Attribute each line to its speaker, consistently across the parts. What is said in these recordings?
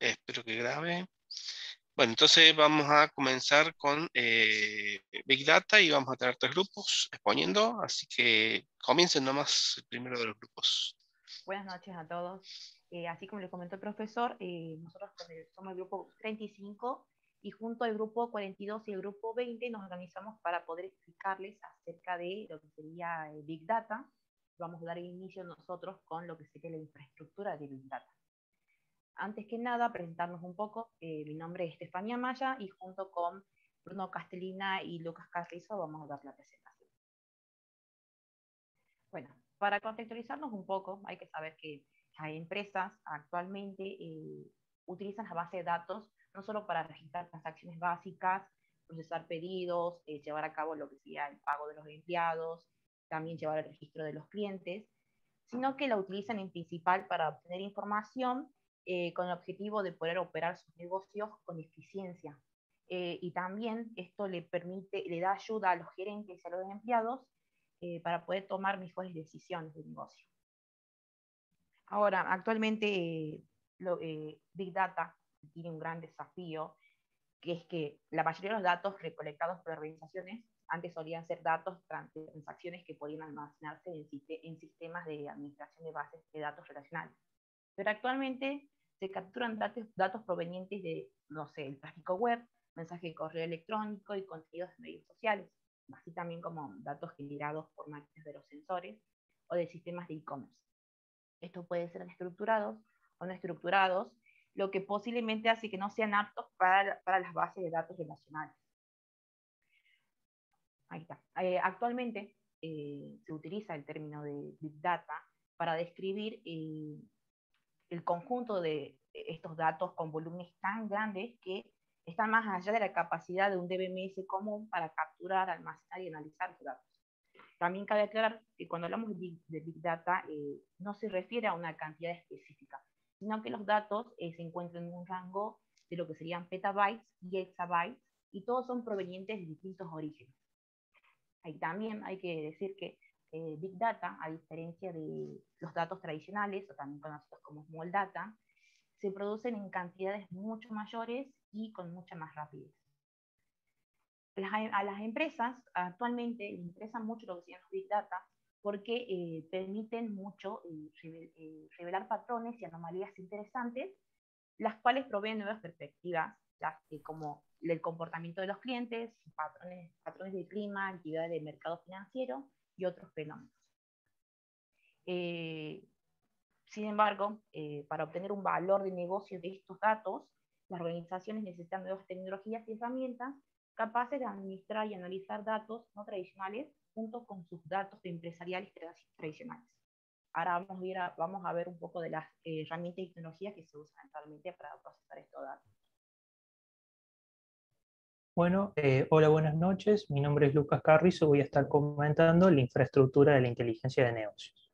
Speaker 1: Espero que grabe. Bueno, entonces vamos a comenzar con eh, Big Data y vamos a tener tres grupos exponiendo, así que comiencen nomás el primero de los grupos.
Speaker 2: Buenas noches a todos. Eh, así como le comentó el profesor, eh, nosotros somos el grupo 35 y junto al grupo 42 y el grupo 20 nos organizamos para poder explicarles acerca de lo que sería Big Data. Vamos a dar inicio nosotros con lo que sería la infraestructura de Big Data. Antes que nada, presentarnos un poco. Eh, mi nombre es Estefania Maya y junto con Bruno Castellina y Lucas Carrizo vamos a dar la presentación. Bueno, para contextualizarnos un poco, hay que saber que hay empresas actualmente eh, utilizan la base de datos no solo para registrar transacciones básicas, procesar pedidos, eh, llevar a cabo lo que sería el pago de los empleados, también llevar el registro de los clientes, sino que la utilizan en principal para obtener información eh, con el objetivo de poder operar sus negocios con eficiencia. Eh, y también esto le permite, le da ayuda a los gerentes y a los empleados eh, para poder tomar mejores decisiones de negocio. Ahora, actualmente Big Data tiene un gran desafío, que es que la mayoría de los datos recolectados por organizaciones antes solían ser datos de transacciones que podían almacenarse en, en sistemas de administración de bases de datos relacionales. Pero actualmente se capturan datos, provenientes de, no sé, el tráfico web, mensaje de correo electrónico y contenidos de medios sociales, así también como datos generados por máquinas de los sensores o de sistemas de e-commerce. Estos pueden ser estructurados o no estructurados, lo que posiblemente hace que no sean aptos para, para las bases de datos relacionales. Ahí está. Eh, actualmente eh, se utiliza el término de Big Data para describir eh, el conjunto de estos datos con volúmenes tan grandes que están más allá de la capacidad de un DBMS común para capturar, almacenar y analizar los datos. También cabe aclarar que cuando hablamos de Big Data eh, no se refiere a una cantidad específica, sino que los datos eh, se encuentran en un rango de lo que serían petabytes y exabytes, y todos son provenientes de distintos orígenes. Ahí también hay que decir que eh, Big Data, a diferencia de los datos tradicionales, o también conocidos como Small Data, se producen en cantidades mucho mayores y con mucha más rapidez. a las empresas actualmente les interesa mucho lo que se llama Big Data porque eh, permiten mucho eh, revelar patrones y anomalías interesantes, las cuales proveen nuevas perspectivas, como el comportamiento de los clientes, patrones, patrones de clima, actividades de mercado financiero, y otros fenómenos. Eh, sin embargo, eh, para obtener un valor de negocio de estos datos, las organizaciones necesitan nuevas tecnologías y herramientas capaces de administrar y analizar datos no tradicionales junto con sus datos empresariales tradicionales. Ahora vamos a, ver, vamos a ver un poco de las eh, herramientas y tecnologías que se usan actualmente para procesar estos datos.
Speaker 3: Bueno, eh, hola, buenas noches. Mi nombre es Lucas Carrizo. Voy a estar comentando la infraestructura de la inteligencia de negocios.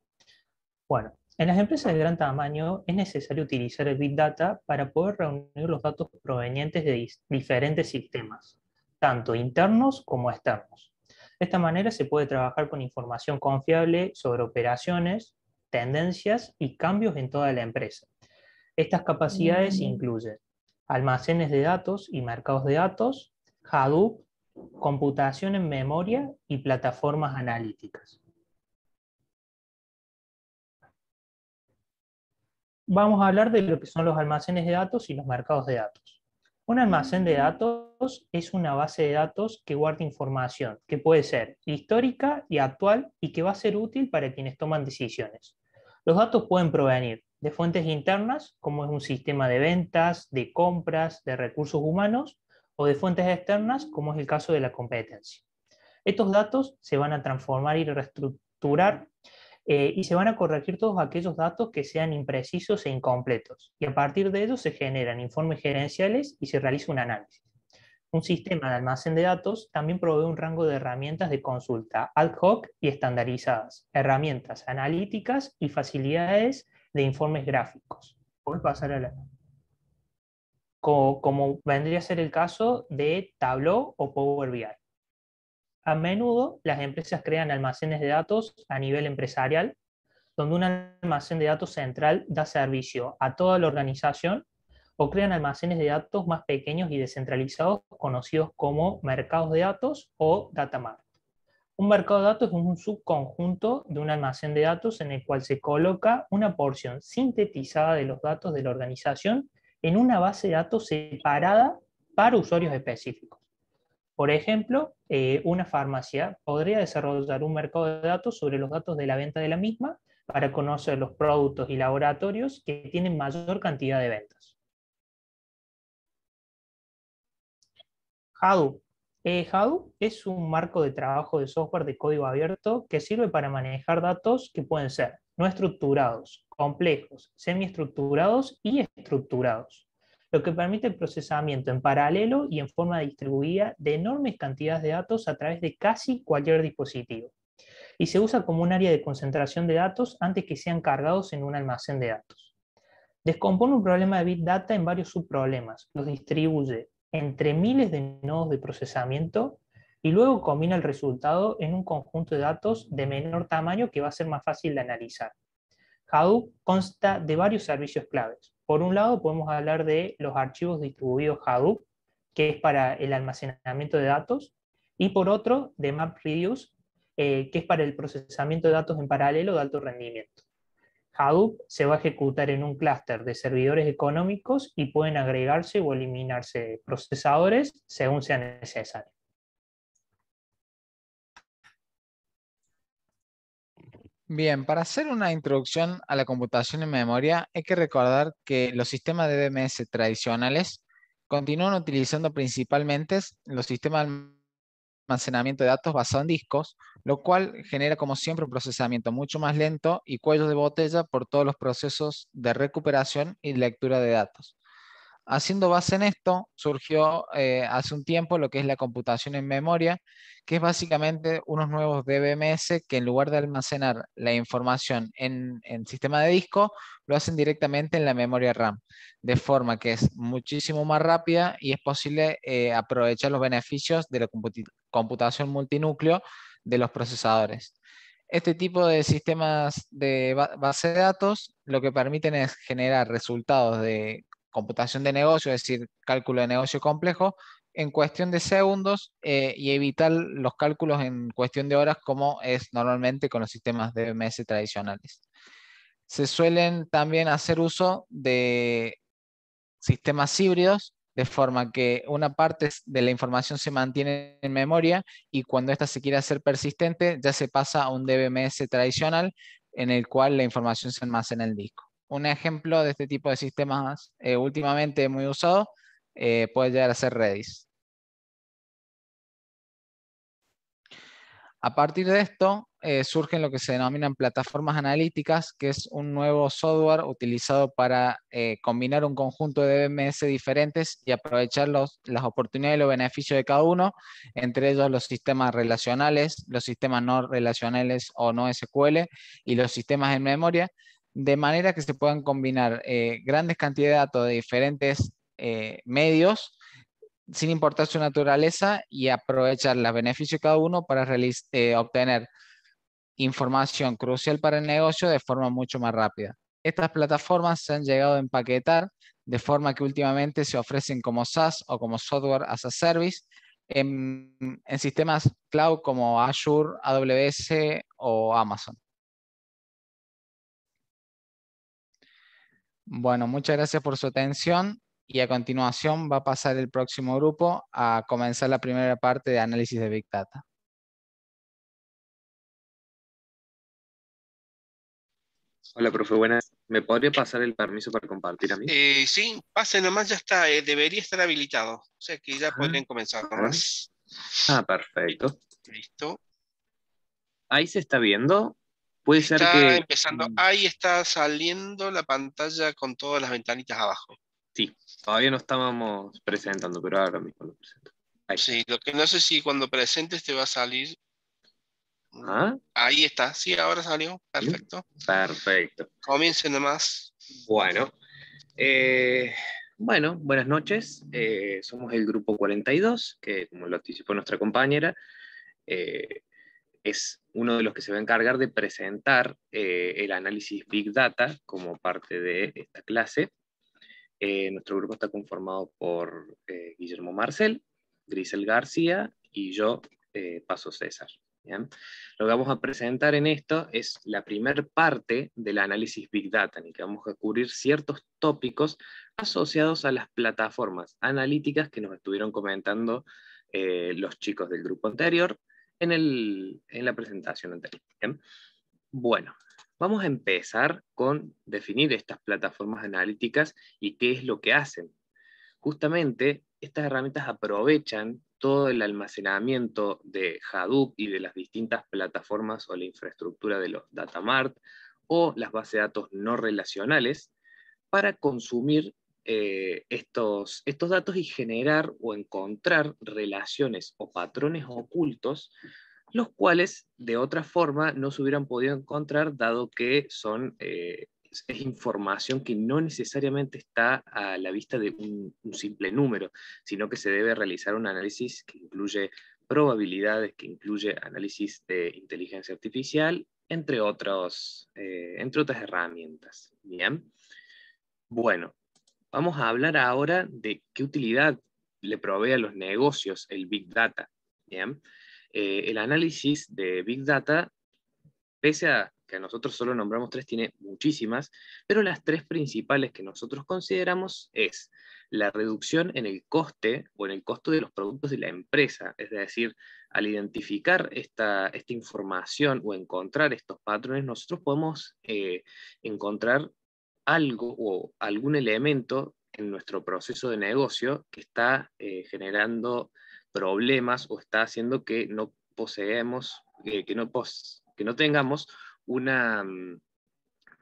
Speaker 3: Bueno, en las empresas de gran tamaño es necesario utilizar el Big Data para poder reunir los datos provenientes de diferentes sistemas, tanto internos como externos. De esta manera se puede trabajar con información confiable sobre operaciones, tendencias y cambios en toda la empresa. Estas capacidades incluyen almacenes de datos y mercados de datos, Hadoop, computación en memoria y plataformas analíticas. Vamos a hablar de lo que son los almacenes de datos y los mercados de datos. Un almacén de datos es una base de datos que guarda información que puede ser histórica y actual y que va a ser útil para quienes toman decisiones. Los datos pueden provenir de fuentes internas, como es un sistema de ventas, de compras, de recursos humanos, o de fuentes externas, como es el caso de la competencia. Estos datos se van a transformar y reestructurar eh, y se van a corregir todos aquellos datos que sean imprecisos e incompletos. Y a partir de ellos se generan informes gerenciales y se realiza un análisis. Un sistema de almacén de datos también provee un rango de herramientas de consulta ad hoc y estandarizadas, herramientas analíticas y facilidades de informes gráficos. Voy a pasar a la como, vendría a ser el caso de Tableau o Power BI. A menudo las empresas crean almacenes de datos a nivel empresarial, donde un almacén de datos central da servicio a toda la organización o crean almacenes de datos más pequeños y descentralizados conocidos como mercados de datos o data mart. Un mercado de datos es un subconjunto de un almacén de datos en el cual se coloca una porción sintetizada de los datos de la organización en una base de datos separada para usuarios específicos. Por ejemplo, eh, una farmacia podría desarrollar un mercado de datos sobre los datos de la venta de la misma para conocer los productos y laboratorios que tienen mayor cantidad de ventas. Hadoop. Eh, Hadoop es un marco de trabajo de software de código abierto que sirve para manejar datos que pueden ser no estructurados, complejos, semiestructurados y estructurados, lo que permite el procesamiento en paralelo y en forma distribuida de enormes cantidades de datos a través de casi cualquier dispositivo y se usa como un área de concentración de datos antes que sean cargados en un almacén de datos. Descompone un problema de Big Data en varios subproblemas, los distribuye entre miles de nodos de procesamiento y luego combina el resultado en un conjunto de datos de menor tamaño que va a ser más fácil de analizar. Hadoop consta de varios servicios claves. Por un lado podemos hablar de los archivos distribuidos Hadoop, que es para el almacenamiento de datos, y por otro de MapReduce, eh, que es para el procesamiento de datos en paralelo de alto rendimiento. Hadoop se va a ejecutar en un clúster de servidores económicos y pueden agregarse o eliminarse procesadores según sea necesario.
Speaker 4: Bien, para hacer una introducción a la computación en memoria, hay que recordar que los sistemas de DMS tradicionales continúan utilizando principalmente los sistemas de almacenamiento de datos basado en discos, lo cual genera como siempre un procesamiento mucho más lento y cuello de botella por todos los procesos de recuperación y lectura de datos. Haciendo base en esto, surgió eh, hace un tiempo lo que es la computación en memoria, que es básicamente unos nuevos DBMS que en lugar de almacenar la información en, en sistema de disco, lo hacen directamente en la memoria RAM, de forma que es muchísimo más rápida y es posible eh, aprovechar los beneficios de la computación multinúcleo de los procesadores. Este tipo de sistemas de base de datos lo que permiten es generar resultados de computación de negocio, es decir, cálculo de negocio complejo, en cuestión de segundos eh, y evitar los cálculos en cuestión de horas como es normalmente con los sistemas de BMS tradicionales. Se suelen también hacer uso de sistemas híbridos, de forma que una parte de la información se mantiene en memoria y cuando ésta se quiere hacer persistente ya se pasa a un DBMS tradicional en el cual la información se almacena en el disco. Un ejemplo de este tipo de sistemas eh, últimamente muy usado eh, puede llegar a ser Redis. A partir de esto, eh, surgen lo que se denominan plataformas analíticas, que es un nuevo software utilizado para combinar un conjunto de BMS diferentes y aprovechar las oportunidades y los beneficios de cada uno, entre ellos los sistemas relacionales, los sistemas no relacionales o no SQL y los sistemas en memoria, de manera que se puedan combinar eh, grandes cantidades de datos de diferentes medios sin importar su naturaleza y aprovechar los beneficios de cada uno para eh, obtener información crucial para el negocio de forma mucho más rápida. Estas plataformas se han llegado a empaquetar de forma que últimamente se ofrecen como SaaS o como Software as a Service en sistemas cloud como Azure, AWS o Amazon. Bueno, muchas gracias por su atención y a continuación va a pasar el próximo grupo a comenzar la primera parte de análisis de Big Data.
Speaker 5: Hola, profe, buenas. ¿Me podría pasar el permiso para compartir a mí?
Speaker 1: Eh, sí, pase nomás, ya está, eh, debería estar habilitado. O sea que ya podrían comenzar nomás.
Speaker 5: Ah, perfecto.
Speaker 1: Listo.
Speaker 5: Ahí se está viendo. Puede ser
Speaker 1: que. empezando. Ahí está saliendo la pantalla con todas las ventanitas abajo.
Speaker 5: Sí, todavía no estábamos presentando, pero ahora mismo lo presento.
Speaker 1: Sí, lo que no sé si cuando presentes te va a salir.
Speaker 5: ¿Ah?
Speaker 1: Ahí está, sí, ahora salió. Perfecto.
Speaker 5: Perfecto.
Speaker 1: Comiencen nomás.
Speaker 5: Bueno. Eh, bueno, buenas noches. Eh, somos el grupo 42, que como lo anticipó nuestra compañera, eh, es uno de los que se va a encargar de presentar el análisis Big Data como parte de esta clase. Eh, nuestro grupo está conformado por eh, Guillermo Marcel, Grisel García y yo, eh, Paso César. Lo que vamos a presentar en esto es la primera parte del análisis Big Data, en el que vamos a cubrir ciertos tópicos asociados a las plataformas analíticas que nos estuvieron comentando los chicos del grupo anterior en, en la presentación anterior. Bueno, Vamos a empezar con definir estas plataformas analíticas y qué es lo que hacen. Justamente, estas herramientas aprovechan todo el almacenamiento de Hadoop y de las distintas plataformas o la infraestructura de los datamart o las bases de datos no relacionales para consumir eh, estos, estos datos y generar o encontrar relaciones o patrones ocultos los cuales de otra forma no se hubieran podido encontrar dado que son, eh, es información que no necesariamente está a la vista de un, simple número, sino que se debe realizar un análisis que incluye probabilidades, que incluye análisis de inteligencia artificial, entre, otros, eh, entre otras herramientas. Bien. Bueno, vamos a hablar ahora de qué utilidad le provee a los negocios el Big Data. Eh, el análisis de Big Data, pese a que nosotros solo nombramos tres, tiene muchísimas, pero las tres principales que nosotros consideramos es la reducción en el coste o en el costo de los productos de la empresa, es decir, al identificar esta, esta información o encontrar estos patrones, nosotros podemos eh, encontrar algo o algún elemento en nuestro proceso de negocio que está eh, generando problemas o está haciendo que no poseemos, eh, que, no que no tengamos una, mm,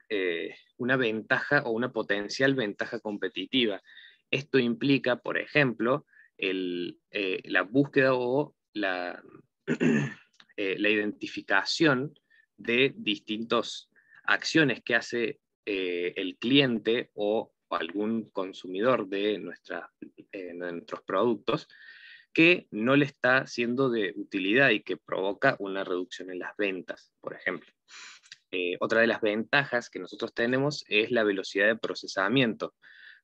Speaker 5: eh, una ventaja o una potencial ventaja competitiva. Esto implica, por ejemplo, el, la búsqueda o la, la identificación de distintas acciones que hace el cliente o algún consumidor de, nuestra, de nuestros productos que no le está siendo de utilidad y que provoca una reducción en las ventas, por ejemplo. Eh, otra de las ventajas que nosotros tenemos es la velocidad de procesamiento.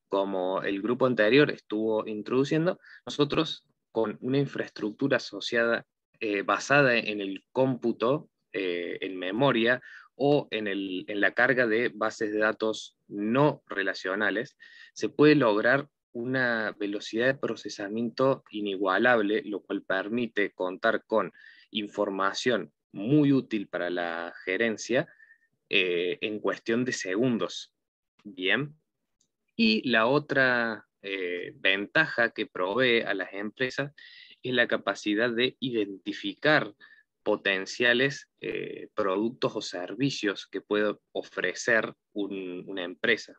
Speaker 5: Como el grupo anterior estuvo introduciendo, nosotros con una infraestructura asociada eh, basada en el cómputo, eh, en memoria o en, en la carga de bases de datos no relacionales, se puede lograr una velocidad de procesamiento inigualable, lo cual permite contar con información muy útil para la gerencia eh, en cuestión de segundos. Bien. Y la otra eh, ventaja que provee a las empresas es la capacidad de identificar potenciales eh, productos o servicios que puede ofrecer una empresa,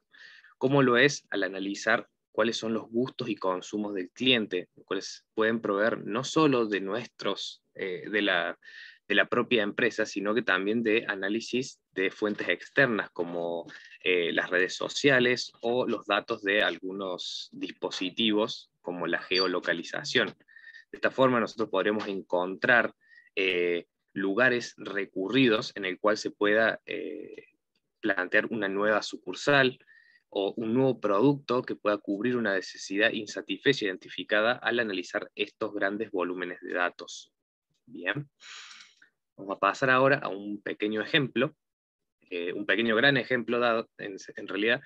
Speaker 5: como lo es al analizar cuáles son los gustos y consumos del cliente, cuáles pueden proveer no solo de nuestros, eh, de, la, de, la, propia empresa, sino que también de análisis de fuentes externas como eh, las redes sociales o los datos de algunos dispositivos como la geolocalización. De esta forma nosotros podremos encontrar eh, lugares recurridos en el cual se pueda plantear una nueva sucursal, o un nuevo producto que pueda cubrir una necesidad insatisfecha identificada al analizar estos grandes volúmenes de datos. Bien, vamos a pasar ahora a un pequeño ejemplo, eh, un pequeño gran ejemplo dado en, realidad,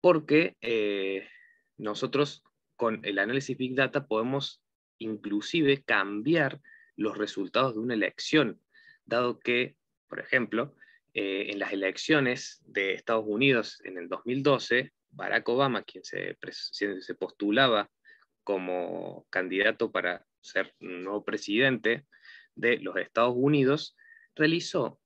Speaker 5: porque eh, nosotros con el análisis Big Data podemos inclusive cambiar los resultados de una elección, dado que, por ejemplo, eh, en las elecciones de Estados Unidos en el 2012, Barack Obama, quien se, se postulaba como candidato para ser nuevo presidente de los Estados Unidos, realizó,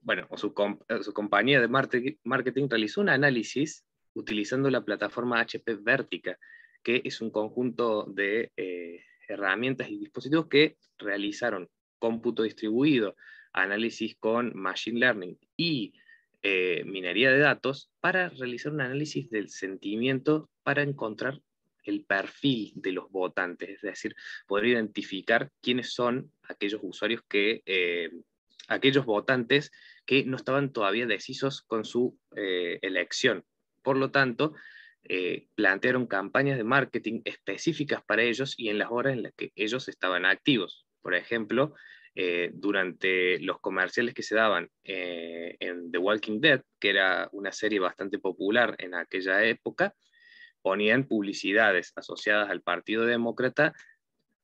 Speaker 5: bueno, o su, compañía de marketing realizó un análisis utilizando la plataforma HP Vertica, que es un conjunto de eh, herramientas y dispositivos que realizaron cómputo distribuido análisis con Machine Learning y eh, minería de datos para realizar un análisis del sentimiento para encontrar el perfil de los votantes, es decir, poder identificar quiénes son aquellos usuarios que, eh, aquellos votantes que no estaban todavía decisos con su eh, elección. Por lo tanto, eh, plantearon campañas de marketing específicas para ellos y en las horas en las que ellos estaban activos. Por ejemplo, eh, durante los comerciales que se daban eh, en The Walking Dead, que era una serie bastante popular en aquella época, ponían publicidades asociadas al Partido Demócrata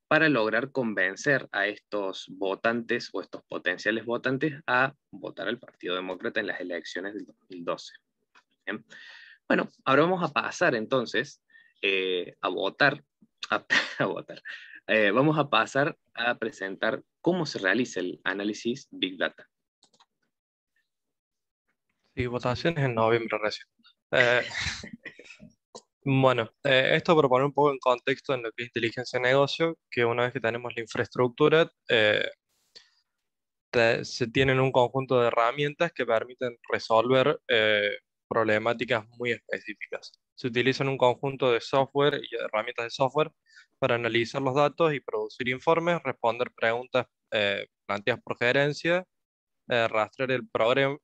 Speaker 5: para lograr convencer a estos votantes o estos potenciales votantes a votar al Partido Demócrata en las elecciones del 2012. Bueno, ahora vamos a pasar entonces eh, a votar, a, votar. Eh, vamos a pasar a presentar cómo se realiza el análisis Big Data.
Speaker 6: Sí, votaciones en noviembre recién. Eh, bueno, esto propone un poco en contexto en lo que es inteligencia de negocio, que una vez que tenemos la infraestructura, se tienen un conjunto de herramientas que permiten resolver problemáticas muy específicas. Se utilizan un conjunto de software y herramientas de software para analizar los datos y producir informes, responder preguntas eh, planteadas por gerencia, eh, rastrear el,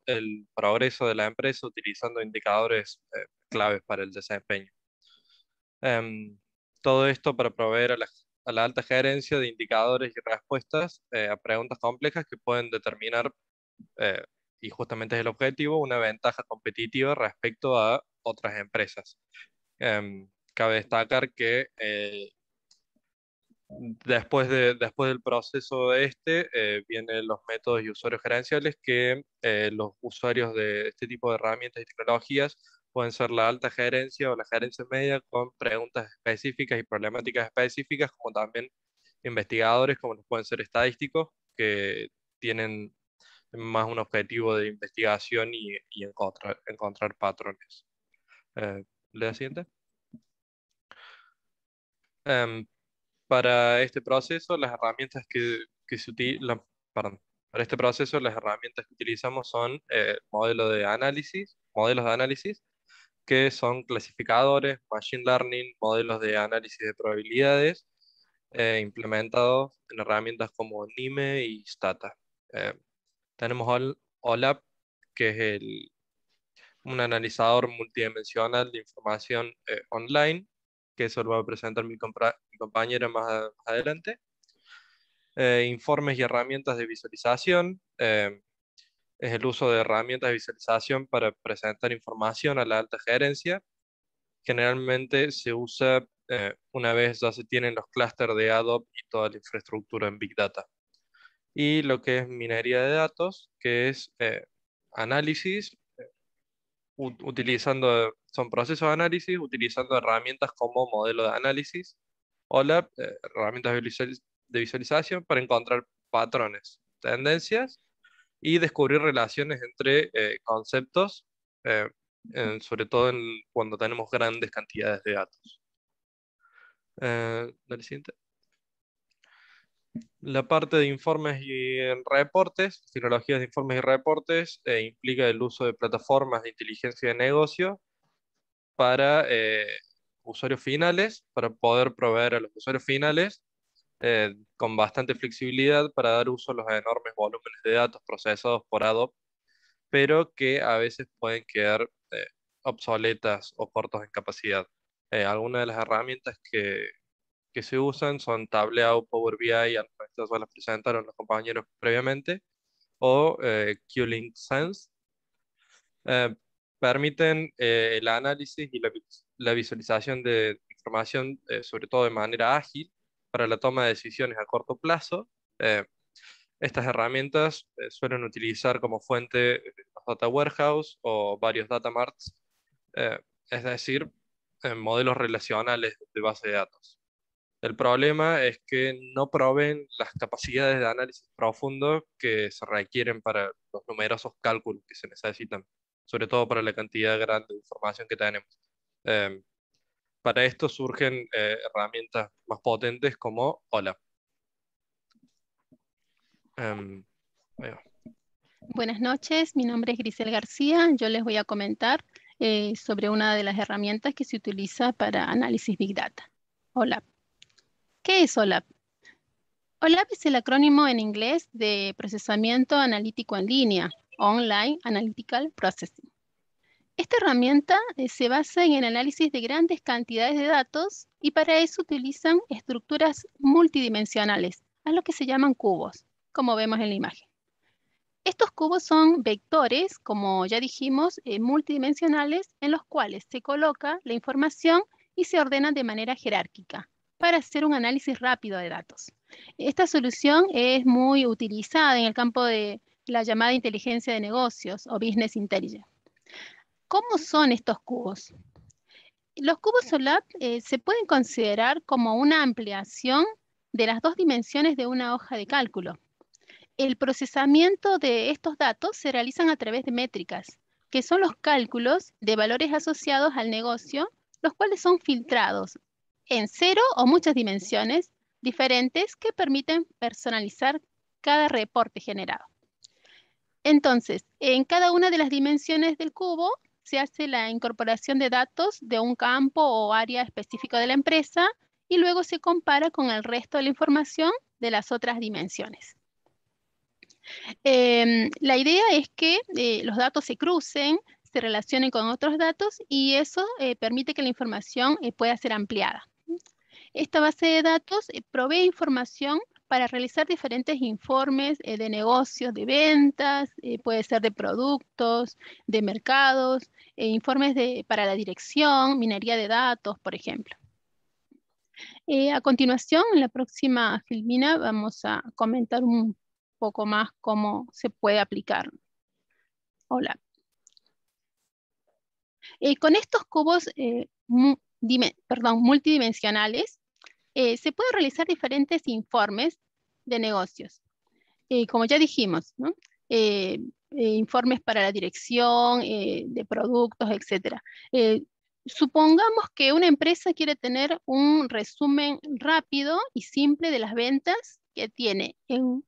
Speaker 6: el, progreso de la empresa utilizando indicadores eh, claves para el desempeño. Em, todo esto para proveer a la, a la, alta gerencia de indicadores y respuestas a preguntas complejas que pueden determinar y justamente es el objetivo, una ventaja competitiva respecto a otras empresas. Em, cabe destacar que eh, después, de, después del proceso este eh, vienen los métodos y usuarios gerenciales que eh, los usuarios de este tipo de herramientas y tecnologías pueden ser la alta gerencia o la gerencia media con preguntas específicas y problemáticas específicas, como también investigadores, como pueden ser estadísticos, que tienen más un objetivo de investigación y, encontrar, patrones. Eh, ¿Le siguiente? Em, para este proceso, las herramientas que, para este proceso, las herramientas que utilizamos son eh, modelos de análisis, modelos de análisis, que son clasificadores, machine learning, modelos de análisis de probabilidades, eh, implementados en herramientas como NIME y Stata. Eh, tenemos OLAP, que es el, un analizador multidimensional de información eh, online, que eso lo va a presentar mi, compañera más, adelante. Eh, informes y herramientas de visualización. Eh, es el uso de herramientas de visualización para presentar información a la alta gerencia. Generalmente se usa una vez ya se tienen los clústeres de Adobe y toda la infraestructura en Big Data y lo que es minería de datos, que es eh, análisis, eh, utilizando, son procesos de análisis utilizando herramientas como modelo de análisis o eh, herramientas de visualización para encontrar patrones, tendencias y descubrir relaciones entre conceptos, sobre todo cuando tenemos grandes cantidades de datos. dale siguiente. La parte de informes y reportes, tecnologías de informes y reportes, eh, implica el uso de plataformas de inteligencia de negocio para eh, usuarios finales, para poder proveer a los usuarios finales eh, con bastante flexibilidad para dar uso a los enormes volúmenes de datos procesados por Adobe, pero que a veces pueden quedar obsoletas o cortos en capacidad. algunas de las herramientas que, que se usan son Tableau, Power BI, estas las presentaron los compañeros previamente, o eh, QLink Sense. Eh, permiten eh, el análisis y la, visualización de información, sobre todo de manera ágil, para la toma de decisiones a corto plazo. estas herramientas suelen utilizar como fuente los data warehouse o varios data marts, es decir, modelos relacionales de base de datos. El problema es que no proveen las capacidades de análisis profundo que se requieren para los numerosos cálculos que se necesitan, sobre todo para la cantidad grande de información que tenemos. Em, para esto surgen eh, herramientas más potentes como OLAP.
Speaker 7: Em, Buenas noches, mi nombre es Grisel García. Yo les voy a comentar eh, sobre una de las herramientas que se utiliza para análisis Big Data, OLAP. ¿Qué es OLAP? OLAP es el acrónimo en inglés de procesamiento analítico en línea, Online Analytical Processing. Esta herramienta eh, se basa en el análisis de grandes cantidades de datos y para eso utilizan estructuras multidimensionales, a lo que se llaman cubos, como vemos en la imagen. Estos cubos son vectores, como ya dijimos, eh, multidimensionales, en los cuales se coloca la información y se ordena de manera jerárquica para hacer un análisis rápido de datos. Esta solución es muy utilizada en el campo de la llamada inteligencia de negocios o business intelligence. ¿Cómo son estos cubos? Los cubos SOLAP eh, se pueden considerar como una ampliación de las dos dimensiones de una hoja de cálculo. El procesamiento de estos datos se realizan a través de métricas, que son los cálculos de valores asociados al negocio, los cuales son filtrados en cero o muchas dimensiones diferentes que permiten personalizar cada reporte generado. Entonces, en cada una de las dimensiones del cubo se hace la incorporación de datos de un campo o área específico de la empresa y luego se compara con el resto de la información de las otras dimensiones. Em, la idea es que eh, los datos se crucen, se relacionen con otros datos y eso eh, permite que la información eh, pueda ser ampliada. Esta base de datos eh, provee información para realizar diferentes informes eh, de negocios, de ventas, eh, puede ser de productos, de mercados, informes para la dirección, minería de datos, por ejemplo. a continuación, en la próxima filmina, vamos a comentar un poco más cómo se puede aplicar. Hola. con estos cubos multidimensionales, eh, se pueden realizar diferentes informes de negocios. Eh, como ya dijimos, eh, informes para la dirección de productos, etc. supongamos que una empresa quiere tener un resumen rápido y simple de las ventas que tiene en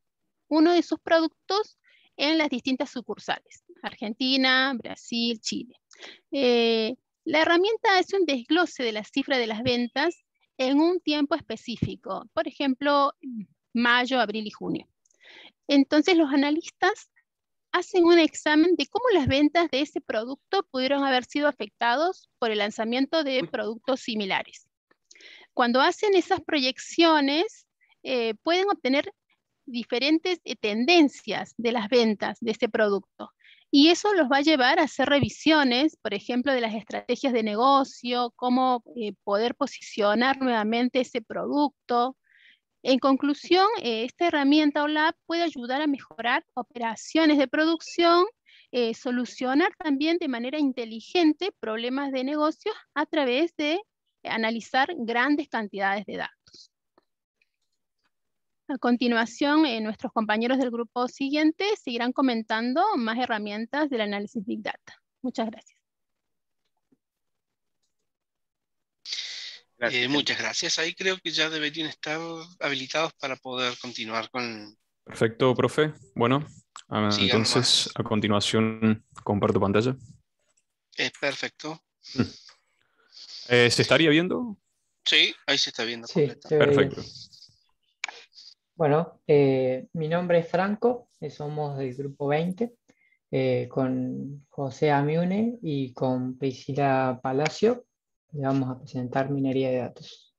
Speaker 7: uno de sus productos en las distintas sucursales, Argentina, Brasil, Chile. la herramienta es un desglose de la cifra de las ventas en un tiempo específico, por ejemplo, mayo, abril y junio. Entonces los analistas hacen un examen de cómo las ventas de ese producto pudieron haber sido afectados por el lanzamiento de productos similares. Cuando hacen esas proyecciones, eh, pueden obtener diferentes eh, tendencias de las ventas de ese producto. Y eso los va a llevar a hacer revisiones, por ejemplo, de las estrategias de negocio, cómo eh, poder posicionar nuevamente ese producto. En conclusión, eh, esta herramienta OLAP puede ayudar a mejorar operaciones de producción, eh, solucionar también de manera inteligente problemas de negocio a través de analizar grandes cantidades de datos. A continuación, eh, nuestros compañeros del grupo siguiente seguirán comentando más herramientas del análisis Big Data. Muchas gracias.
Speaker 1: Eh, muchas gracias. Ahí creo que ya deberían estar habilitados para poder continuar con...
Speaker 8: Perfecto, profe. Bueno, entonces a continuación comparto pantalla.
Speaker 1: Es perfecto.
Speaker 8: Mm. Eh, ¿Se estaría viendo?
Speaker 1: Sí, ahí se está viendo.
Speaker 9: Sí,
Speaker 8: Perfecto.
Speaker 9: Bueno, eh, mi nombre es Franco, eh, somos del grupo 20, eh, con José Amiune y con Priscila Palacio. Le vamos a presentar minería de datos.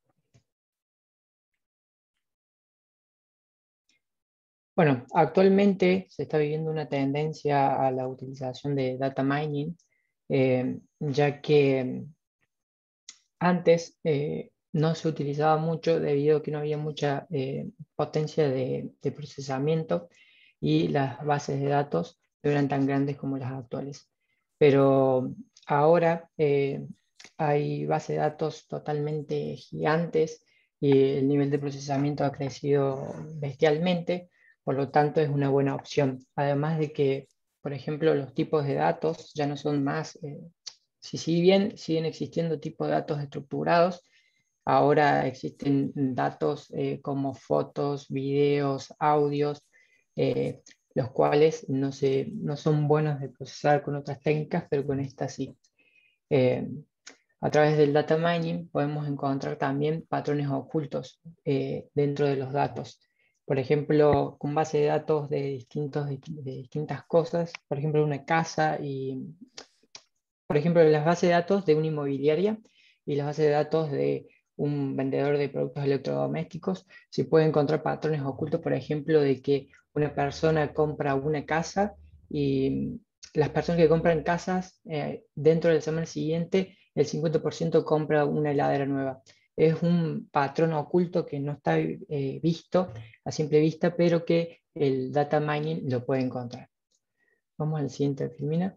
Speaker 9: Bueno, actualmente se está viviendo una tendencia a la utilización de data mining, ya que antes no se utilizaba mucho debido a que no había mucha eh, potencia de, procesamiento y las bases de datos no eran tan grandes como las actuales. Pero ahora eh, hay bases de datos totalmente gigantes y el nivel de procesamiento ha crecido bestialmente, por lo tanto es una buena opción. Además de que, por ejemplo, los tipos de datos ya no son más, eh, si, si bien siguen existiendo tipos de datos estructurados, Ahora existen datos eh, como fotos, videos, audios, eh, los cuales no, no son buenos de procesar con otras técnicas, pero con esta sí. Eh, a través del data mining podemos encontrar también patrones ocultos dentro de los datos. Por ejemplo, con base de datos de, distintos, de distintas cosas, por ejemplo, una casa y por ejemplo, las bases de datos de una inmobiliaria y las bases de datos de un vendedor de productos electrodomésticos, se pueden encontrar patrones ocultos, por ejemplo, de que una persona compra una casa y las personas que compran casas eh, dentro de la semana siguiente, el 50% compra una heladera nueva. Es un patrón oculto que no está eh, visto a simple vista, pero que el data mining lo puede encontrar. Vamos al siguiente, Filmina.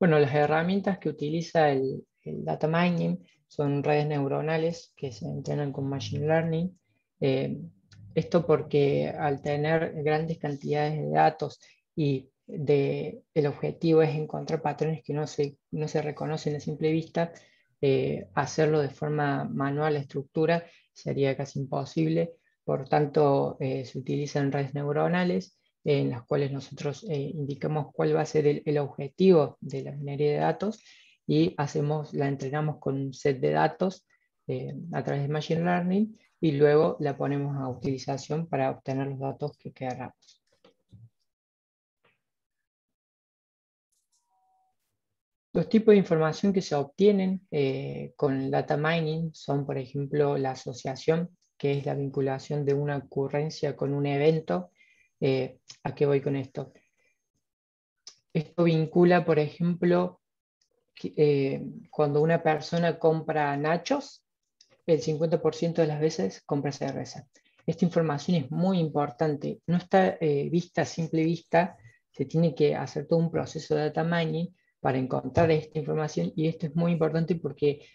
Speaker 9: Bueno, las herramientas que utiliza el, el data mining son redes neuronales que se entrenan con machine learning. Eh, esto porque al tener grandes cantidades de datos y de, el objetivo es encontrar patrones que no se, no se reconocen a simple vista, eh, hacerlo de forma manual, la estructura, sería casi imposible. Por tanto, eh, se utilizan redes neuronales en las cuales nosotros indicamos cuál va a ser el, el objetivo de la minería de datos y hacemos, la entrenamos con un set de datos eh, a través de Machine Learning y luego la ponemos a utilización para obtener los datos que queramos. Los tipos de información que se obtienen eh, con data mining son, por ejemplo, la asociación, que es la vinculación de una ocurrencia con un evento. Eh, ¿A qué voy con esto? Esto vincula, por ejemplo, eh, cuando una persona compra nachos, el 50% de las veces compra cerveza. Esta información es muy importante, no está eh, vista a simple vista, se tiene que hacer todo un proceso de data mining para encontrar esta información y esto es muy importante porque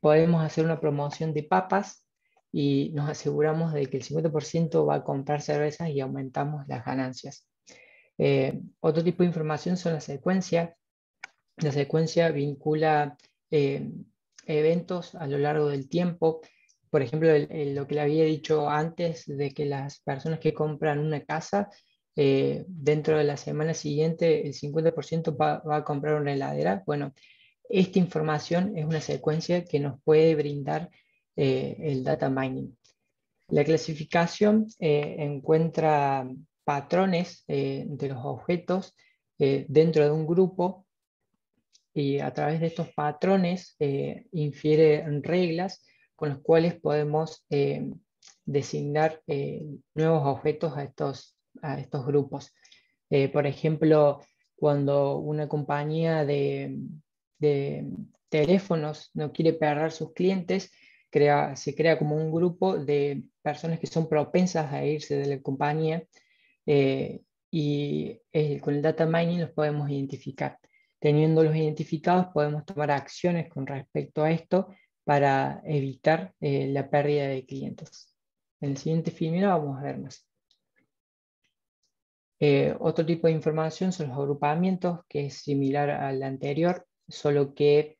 Speaker 9: podemos hacer una promoción de papas y nos aseguramos de que el 50% va a comprar cervezas y aumentamos las ganancias. Eh, otro tipo de información son las secuencias, la secuencia vincula eh, eventos a lo largo del tiempo. Por ejemplo, lo que le había dicho antes de que las personas que compran una casa, eh, dentro de la semana siguiente el 50% va, a comprar una heladera. Bueno, esta información es una secuencia que nos puede brindar eh, el data mining. La clasificación encuentra patrones de los objetos dentro de un grupo y a través de estos patrones eh, infiere reglas con las cuales podemos eh, designar eh, nuevos objetos a estos, a estos grupos. por ejemplo, cuando una compañía de, de, teléfonos no quiere perder sus clientes, se crea como un grupo de personas que son propensas a irse de la compañía y con el data mining los podemos identificar. Teniéndolos identificados, podemos tomar acciones con respecto a esto para evitar eh, la pérdida de clientes. En el siguiente filmino vamos a ver más. Eh, otro tipo de información son los agrupamientos, que es similar al anterior, solo que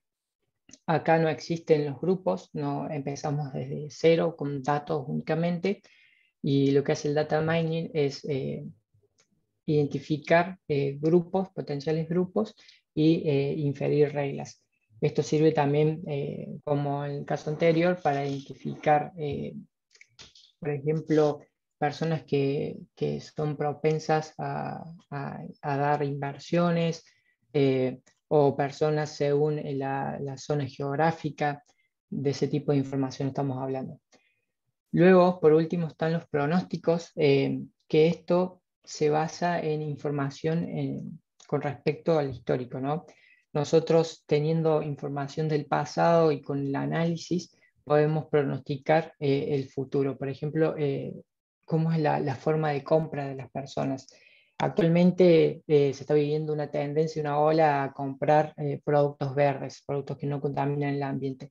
Speaker 9: acá no existen los grupos, no empezamos desde cero con datos únicamente, y lo que hace el data mining es eh, identificar grupos, potenciales grupos, y eh, inferir reglas. Esto sirve también, eh, como en el caso anterior, para identificar, eh, por ejemplo, personas que, que son propensas a, a, dar inversiones o personas según la, la, zona geográfica, de ese tipo de información estamos hablando. Luego, por último, están los pronósticos, que esto se basa en información en, con respecto al histórico. ¿no? Nosotros teniendo información del pasado y con el análisis podemos pronosticar eh, el futuro. Por ejemplo, eh, cómo es la, forma de compra de las personas. Actualmente eh, se está viviendo una tendencia, una ola a comprar productos verdes, productos que no contaminan el ambiente.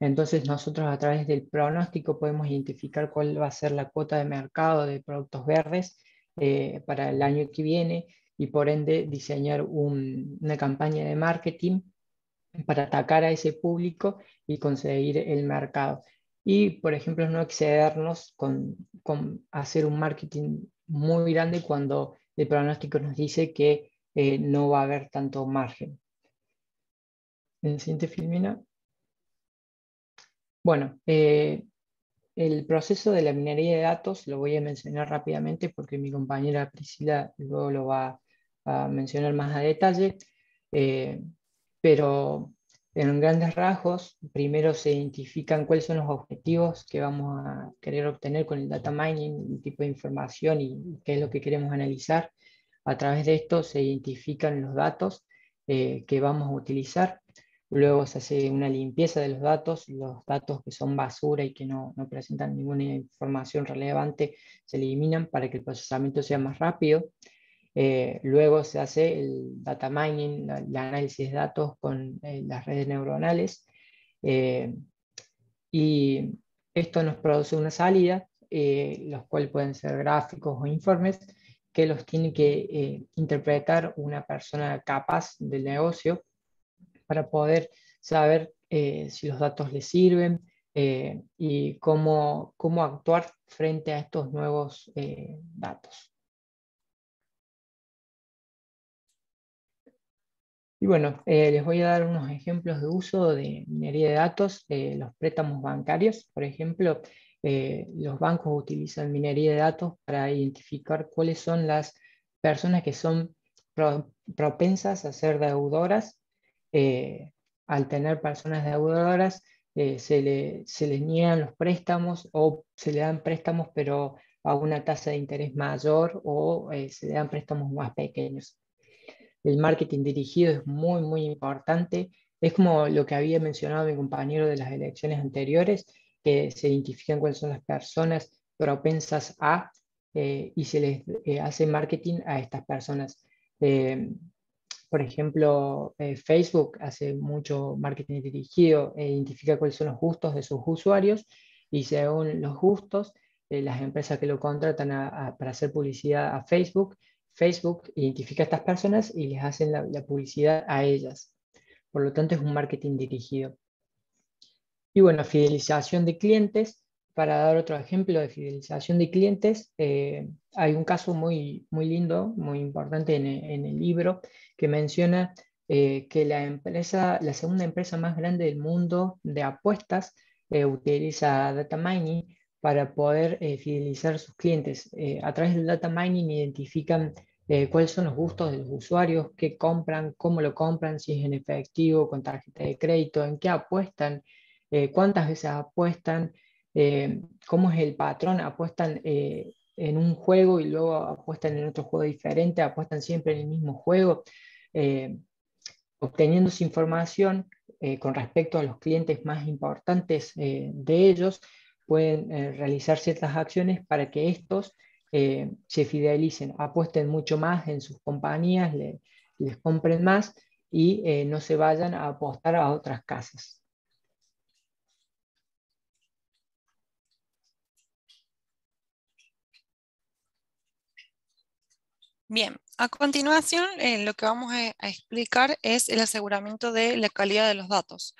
Speaker 9: Entonces nosotros a través del pronóstico podemos identificar cuál va a ser la cuota de mercado de productos verdes para el año que viene y por ende diseñar una campaña de marketing para atacar a ese público y conseguir el mercado. Y, por ejemplo, no excedernos con, hacer un marketing muy grande cuando el pronóstico nos dice que eh, no va a haber tanto margen. En el siguiente filmina. Bueno, eh, el proceso de la minería de datos lo voy a mencionar rápidamente porque mi compañera Priscila luego lo va a mencionar más a detalle. pero en grandes rasgos, primero se identifican cuáles son los objetivos que vamos a querer obtener con el data mining, el tipo de información y qué es lo que queremos analizar. A través de esto se identifican los datos eh, que vamos a utilizar. Luego se hace una limpieza de los datos, los datos que son basura y que no, no presentan ninguna información relevante se eliminan para que el procesamiento sea más rápido. Eh, luego se hace el data mining, el análisis de datos con eh, las redes neuronales. Eh, y esto nos produce una salida, los cuales pueden ser gráficos o informes, que los tiene que interpretar una persona capaz del negocio para poder saber si los datos le sirven y cómo, cómo actuar frente a estos nuevos datos. Bueno, eh, les voy a dar unos ejemplos de uso de minería de datos, los préstamos bancarios. Por ejemplo, eh, los bancos utilizan minería de datos para identificar cuáles son las personas que son propensas a ser deudoras. Eh, al tener personas deudoras, se, se les niegan los préstamos o se le dan préstamos pero a una tasa de interés mayor o se le dan préstamos más pequeños el marketing dirigido es muy, muy importante. Es como lo que había mencionado mi compañero de las elecciones anteriores, que se identifican cuáles son las personas propensas a eh, y se les eh, hace marketing a estas personas. Eh, por ejemplo, Facebook hace mucho marketing dirigido, e identifica cuáles son los gustos de sus usuarios y según los gustos, las empresas que lo contratan para hacer publicidad a Facebook Facebook identifica a estas personas y les hacen la, publicidad a ellas. Por lo tanto, es un marketing dirigido. Y bueno, fidelización de clientes. Para dar otro ejemplo de fidelización de clientes, eh, hay un caso muy, muy lindo, muy importante en, el libro, que menciona eh, que la, empresa, la segunda empresa más grande del mundo de apuestas eh, utiliza data mining para poder eh, fidelizar sus clientes. A través del data mining identifican eh, cuáles son los gustos de los usuarios, qué compran, cómo lo compran, si es en efectivo, con tarjeta de crédito, en qué apuestan, cuántas veces apuestan, cómo es el patrón, apuestan en un juego y luego apuestan en otro juego diferente, apuestan siempre en el mismo juego. obteniendo esa información con respecto a los clientes más importantes de ellos, pueden eh, realizar ciertas acciones para que estos eh, se fidelicen, apuesten mucho más en sus compañías, les compren más y eh, no se vayan a apostar a otras casas.
Speaker 10: Bien, a continuación lo que vamos a, explicar es el aseguramiento de la calidad de los datos.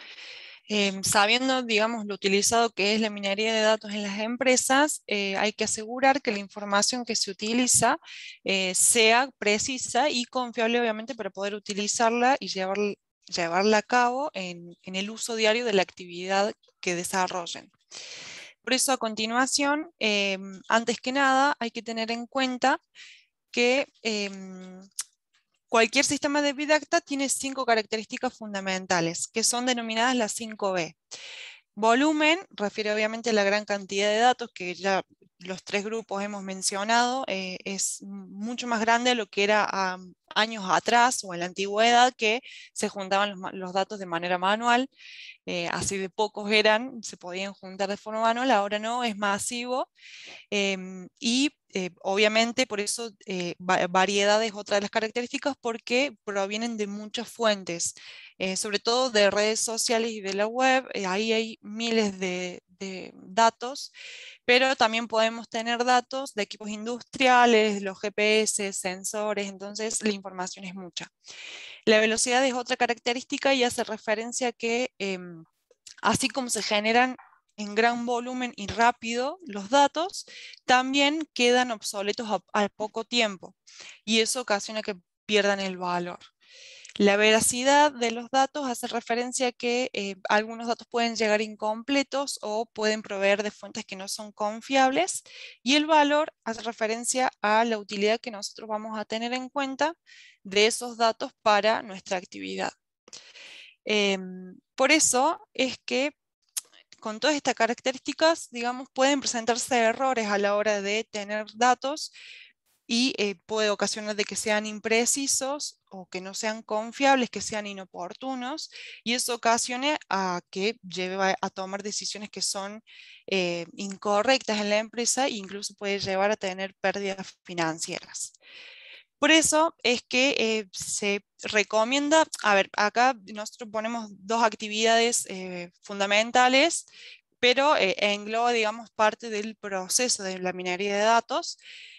Speaker 10: Em, sabiendo, digamos, lo utilizado que es la minería de datos en las empresas, eh, hay que asegurar que la información que se utiliza eh, sea precisa y confiable, obviamente, para poder utilizarla y llevar, llevarla a cabo en, el uso diario de la actividad que desarrollen. Por eso, a continuación, em, antes que nada, hay que tener en cuenta que em, Cualquier sistema de Big Data tiene cinco características fundamentales, que son denominadas las 5B. Volumen refiere obviamente a la gran cantidad de datos que ya los tres grupos hemos mencionado, eh, es mucho más grande de lo que era años atrás o en la antigüedad que se juntaban los, datos de manera manual, eh, así de pocos eran, se podían juntar de forma manual, ahora no, es masivo em, y eh, obviamente por eso variedad es otra de las características porque provienen de muchas fuentes, sobre todo de redes sociales y de la web, ahí hay miles de, de datos, pero también podemos tener datos de equipos industriales, los GPS, sensores, entonces la información es mucha. La velocidad es otra característica y hace referencia a que em, así como se generan en gran volumen y rápido los datos, también quedan obsoletos al poco tiempo y eso ocasiona que pierdan el valor. La veracidad de los datos hace referencia a que eh, algunos datos pueden llegar incompletos o pueden proveer de fuentes que no son confiables y el valor hace referencia a la utilidad que nosotros vamos a tener en cuenta de esos datos para nuestra actividad. Em, por eso es que con todas estas características, digamos, pueden presentarse errores a la hora de tener datos y eh, puede ocasionar de que sean imprecisos o que no sean confiables, que sean inoportunos, y eso ocasione a que lleve a, tomar decisiones que son eh, incorrectas en la empresa e incluso puede llevar a tener pérdidas financieras. Por eso es que eh, se recomienda, a ver, acá nosotros ponemos dos actividades fundamentales, pero engloba, digamos, parte del proceso de la minería de datos,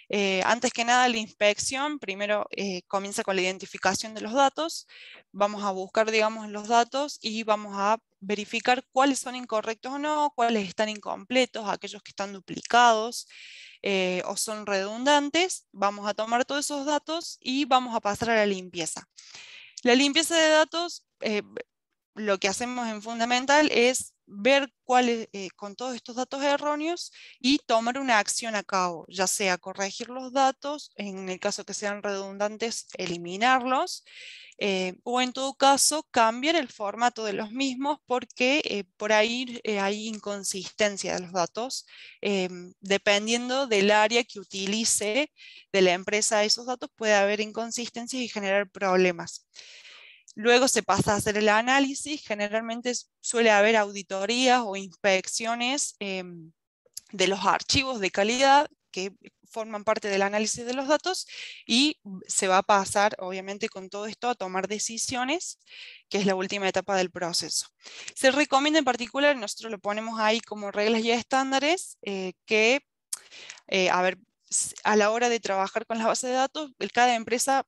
Speaker 10: eh, antes que nada, la inspección primero eh, comienza con la identificación de los datos. Vamos a buscar, digamos, los datos y vamos a verificar cuáles son incorrectos o no, cuáles están incompletos, aquellos que están duplicados eh, o son redundantes. Vamos a tomar todos esos datos y vamos a pasar a la limpieza. La limpieza de datos, lo que hacemos en Fundamental es ver cuáles, eh, con todos estos datos erróneos y tomar una acción a cabo, ya sea corregir los datos, en el caso que sean redundantes, eliminarlos, eh, o en todo caso cambiar el formato de los mismos porque eh, por ahí hay inconsistencia de los datos, dependiendo del área que utilice de la empresa esos datos puede haber inconsistencias y generar problemas. Luego se pasa a hacer el análisis, generalmente suele haber auditorías o inspecciones em, de los archivos de calidad que forman parte del análisis de los datos y se va a pasar, obviamente, con todo esto a tomar decisiones, que es la última etapa del proceso. Se recomienda en particular, nosotros lo ponemos ahí como reglas y estándares, eh, que, eh, a a la hora de trabajar con la base de datos, cada empresa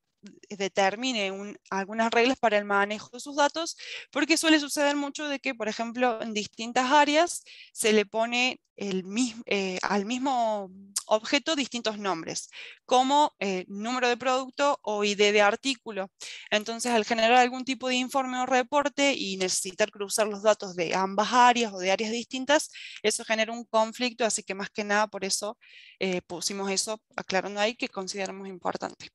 Speaker 10: determine algunas reglas para el manejo de sus datos, porque suele suceder mucho de que, por ejemplo, en distintas áreas se le pone eh, al mismo objeto distintos nombres, como eh, número de producto o ID de artículo. Entonces, al generar algún tipo de informe o reporte y necesitar cruzar los datos de ambas áreas o de áreas distintas, eso genera un conflicto, así que más que nada por eso eh, pusimos eso aclarando ahí que consideramos importante.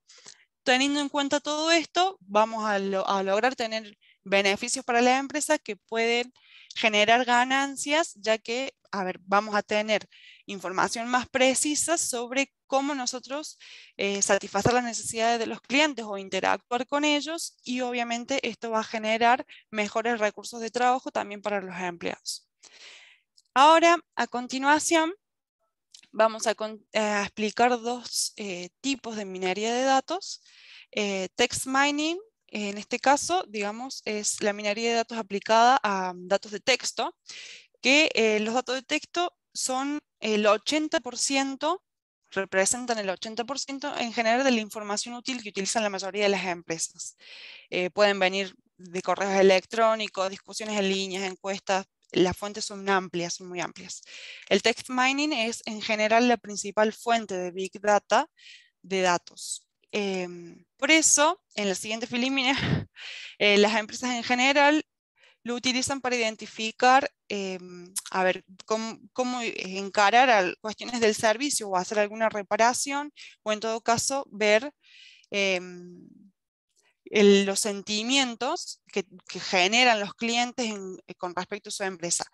Speaker 10: Teniendo en cuenta todo esto, vamos a, lograr tener beneficios para la empresa que pueden generar ganancias, ya que, a ver, vamos a tener información más precisa sobre cómo nosotros eh, satisfacer las necesidades de los clientes o interactuar con ellos y obviamente esto va a generar mejores recursos de trabajo también para los empleados. Ahora, a continuación, vamos a, explicar dos eh, tipos de minería de datos. Eh, text mining, en este caso, digamos, es la minería de datos aplicada a datos de texto, que eh, los datos de texto son el 80%, representan el 80% en general de la información útil que utilizan la mayoría de las empresas. pueden venir de correos electrónicos, discusiones en líneas, encuestas, las fuentes son amplias, muy amplias. El text mining es en general la principal fuente de Big Data de datos. Em, por eso, en la siguiente filímina, eh, las empresas en general lo utilizan para identificar, em, a ver, cómo, encarar cuestiones del servicio o hacer alguna reparación, o en todo caso, ver los sentimientos que, generan los clientes eh, con respecto a su empresa.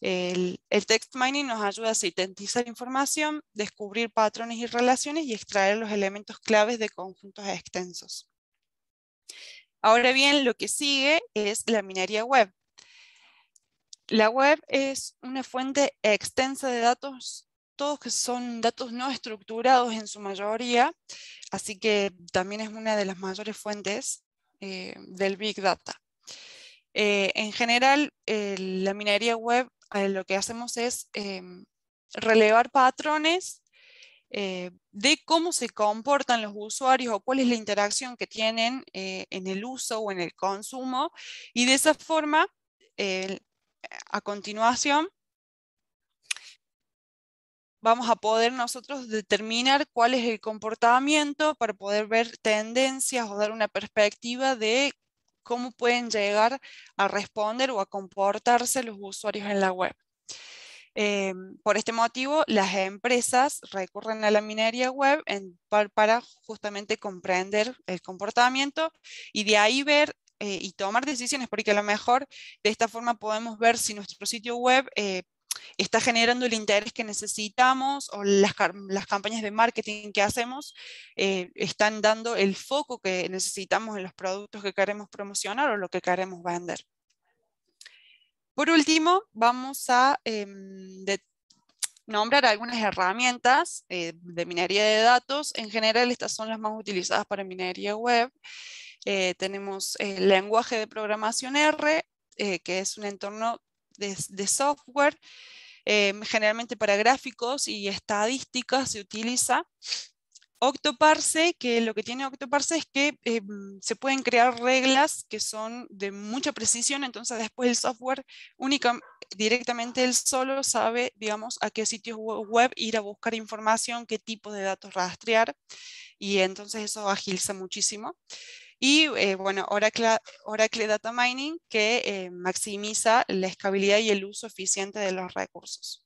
Speaker 10: El, text mining nos ayuda a sintetizar información, descubrir patrones y relaciones y extraer los elementos claves de conjuntos extensos. Ahora bien, lo que sigue es la minería web. La web es una fuente extensa de datos todos que son datos no estructurados en su mayoría, así que también es una de las mayores fuentes eh, del Big Data. Eh, en general, la minería web lo que hacemos es em, relevar patrones de cómo se comportan los usuarios o cuál es la interacción que tienen en el uso o en el consumo y de esa forma, a continuación, vamos a poder nosotros determinar cuál es el comportamiento para poder ver tendencias o dar una perspectiva de cómo pueden llegar a responder o a comportarse los usuarios en la web. Em, por este motivo, las empresas recurren a la minería web para justamente comprender el comportamiento y de ahí ver eh, y tomar decisiones, porque a lo mejor de esta forma podemos ver si nuestro sitio web eh, está generando el interés que necesitamos o las, campañas de marketing que hacemos eh, están dando el foco que necesitamos en los productos que queremos promocionar o lo que queremos vender. Por último, vamos a em, nombrar algunas herramientas eh, de minería de datos. En general, estas son las más utilizadas para minería web. Eh, tenemos el lenguaje de programación R, que es un entorno de, software. Em, generalmente para gráficos y estadísticas se utiliza. Octoparse, que lo que tiene Octoparse es que em, se pueden crear reglas que son de mucha precisión, entonces después el software única, directamente él solo sabe, digamos, a qué sitios web ir a buscar información, qué tipo de datos rastrear, y entonces eso agiliza muchísimo. Y eh, bueno, Oracle, Oracle Data Mining, que eh, maximiza la escalabilidad y el uso eficiente de los recursos.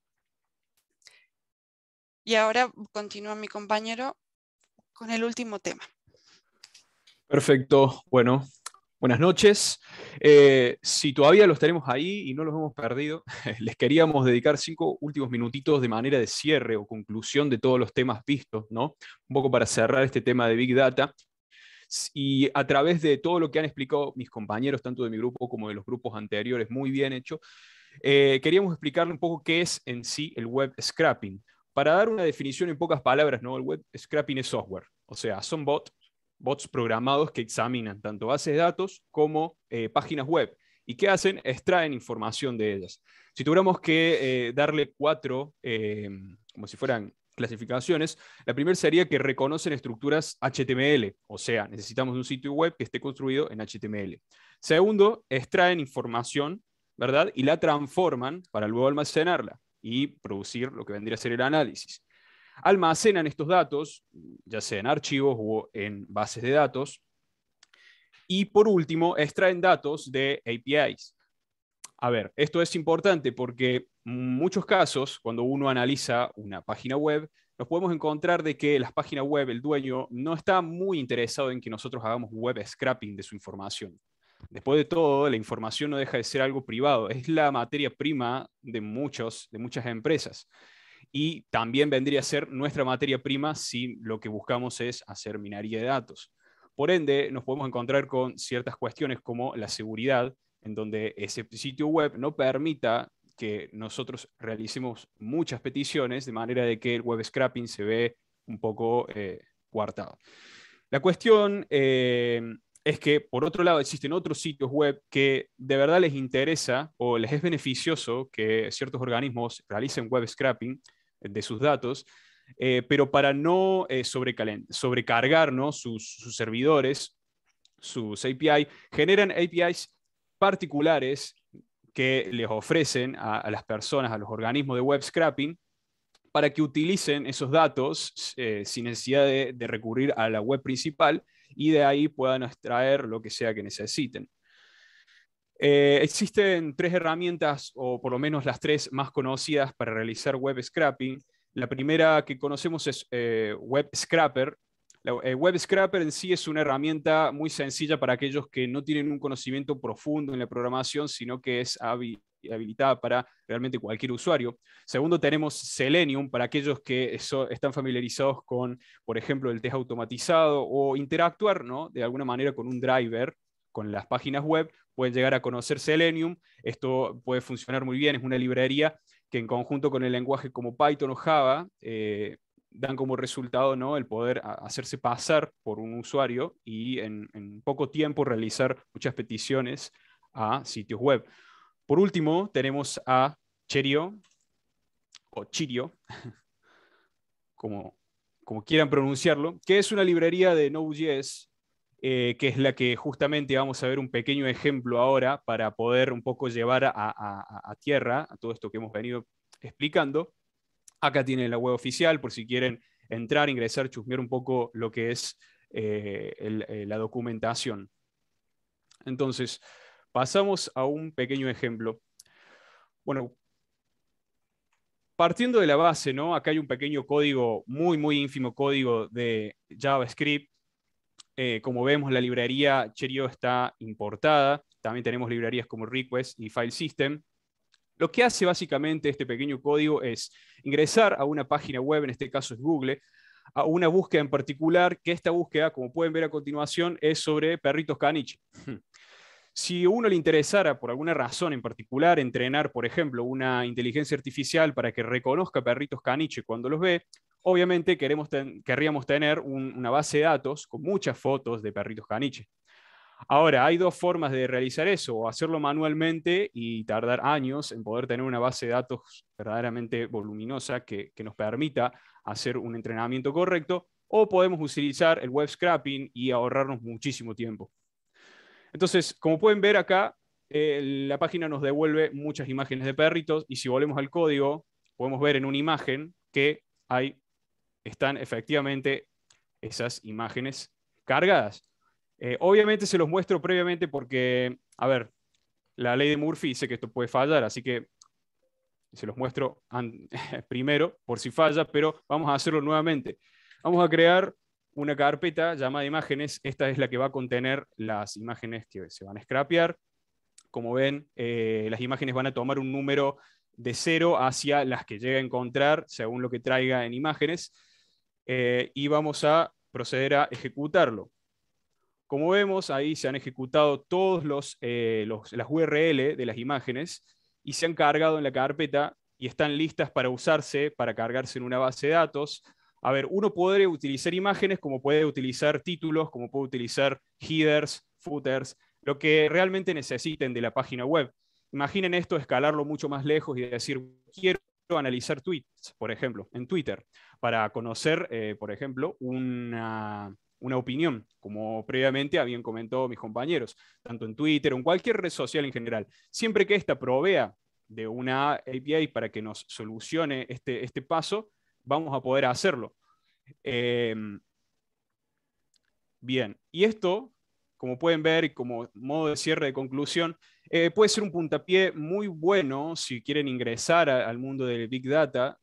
Speaker 10: Y ahora continúa mi compañero con el último tema.
Speaker 8: Perfecto. Bueno, buenas noches. Eh, si todavía los tenemos ahí y no los hemos perdido, les queríamos dedicar cinco últimos minutitos de manera de cierre o conclusión de todos los temas vistos, ¿no? Un poco para cerrar este tema de Big Data. Y a través de todo lo que han explicado mis compañeros, tanto de mi grupo como de los grupos anteriores, muy bien hecho, eh, queríamos explicarle un poco qué es en sí el web scrapping. Para dar una definición en pocas palabras, ¿no? el web scrapping es software, o sea, son bots, bots programados que examinan tanto bases de datos como eh, páginas web. ¿Y qué hacen? Extraen información de ellas. Si tuviéramos que eh, darle cuatro, como si fueran clasificaciones, la primera sería que reconocen estructuras HTML, o sea, necesitamos un sitio web que esté construido en HTML. Segundo, extraen información, ¿verdad? Y la transforman para luego almacenarla y producir lo que vendría a ser el análisis. Almacenan estos datos, ya sea en archivos o en bases de datos. Y por último, extraen datos de APIs. A ver, esto es importante porque en muchos casos, cuando uno analiza una página web, nos podemos encontrar de que las páginas web, el dueño, no está muy interesado en que nosotros hagamos web scrapping de su información. Después de todo, la información no deja de ser algo privado, es la materia prima de, muchos, de muchas empresas. Y también vendría a ser nuestra materia prima si lo que buscamos es hacer minería de datos. Por ende, nos podemos encontrar con ciertas cuestiones como la seguridad, en donde ese sitio web no permita que nosotros realicemos muchas peticiones, de manera de que el web scrapping se ve un poco eh, coartado. La cuestión eh, es que, por otro lado, existen otros sitios web que de verdad les interesa o les es beneficioso que ciertos organismos realicen web scrapping de sus datos, eh, pero para no eh, sobrecargar sus, servidores, sus API, generan APIs particulares que les ofrecen a, las personas, a los organismos de web scrapping, para que utilicen esos datos eh, sin necesidad de recurrir a la web principal y de ahí puedan extraer lo que sea que necesiten. Eh, existen tres herramientas, o por lo menos las tres más conocidas para realizar web scrapping. La primera que conocemos es eh, Web Scrapper. Eh, web Scrapper en sí es una herramienta muy sencilla para aquellos que no tienen un conocimiento profundo en la programación, sino que es habilitada para realmente cualquier usuario. Segundo, tenemos Selenium para aquellos que están familiarizados con, por ejemplo, el test automatizado o interactuar ¿no? de alguna manera con un driver, con las páginas web, pueden llegar a conocer Selenium. Esto puede funcionar muy bien, es una librería que en conjunto con el lenguaje como Python o Java eh, dan como resultado ¿no? el poder hacerse pasar por un usuario y en, poco tiempo realizar muchas peticiones a sitios web. Por último, tenemos a Cherio, o Chirio, como, como quieran pronunciarlo, que es una librería de Node.js, eh, que es la que justamente vamos a ver un pequeño ejemplo ahora para poder un poco llevar a, tierra a todo esto que hemos venido explicando. Acá tienen la web oficial por si quieren entrar, ingresar, chusmear un poco lo que es eh, eh, la documentación. Entonces, pasamos a un pequeño ejemplo. Bueno, partiendo de la base, ¿no? Acá hay un pequeño código, muy, muy ínfimo código de JavaScript. Eh, como vemos, la librería Cherio está importada. También tenemos librerías como Request y File System. Lo que hace básicamente este pequeño código es ingresar a una página web, en este caso es Google, a una búsqueda en particular, que esta búsqueda, como pueden ver a continuación, es sobre perritos caniche. Si a uno le interesara, por alguna razón en particular, entrenar, por ejemplo, una inteligencia artificial para que reconozca perritos caniche cuando los ve, obviamente queremos querríamos tener una base de datos con muchas fotos de perritos caniche. Ahora, hay dos formas de realizar eso, o hacerlo manualmente y tardar años en poder tener una base de datos verdaderamente voluminosa que, nos permita hacer un entrenamiento correcto, o podemos utilizar el web scrapping y ahorrarnos muchísimo tiempo. Entonces, como pueden ver acá, eh, la página nos devuelve muchas imágenes de perritos y si volvemos al código, podemos ver en una imagen que están efectivamente esas imágenes cargadas. Eh, obviamente se los muestro previamente porque, a ver, la ley de Murphy dice que esto puede fallar, así que se los muestro primero por si falla, pero vamos a hacerlo nuevamente. Vamos a crear una carpeta llamada imágenes. Esta es la que va a contener las imágenes que se van a scrapear. Como ven, eh, las imágenes van a tomar un número de cero hacia las que llegue a encontrar según lo que traiga en imágenes. Eh, y vamos a proceder a ejecutarlo. Como vemos, ahí se han ejecutado todos los, eh, las URL de las imágenes y se han cargado en la carpeta y están listas para usarse, para cargarse en una base de datos a ver, uno puede utilizar imágenes como puede utilizar títulos, como puede utilizar headers, footers, lo que realmente necesiten de la página web. Imaginen esto, escalarlo mucho más lejos y decir, quiero analizar tweets, por ejemplo, en Twitter, para conocer, eh, por ejemplo, una, una opinión, como previamente habían comentado mis compañeros, tanto en Twitter o en cualquier red social en general. Siempre que ésta provea de una API para que nos solucione este, este paso, vamos a poder hacerlo. Em, bien, y esto, como pueden ver, como modo de cierre de conclusión, eh, puede ser un puntapié muy bueno si quieren ingresar al mundo del Big Data,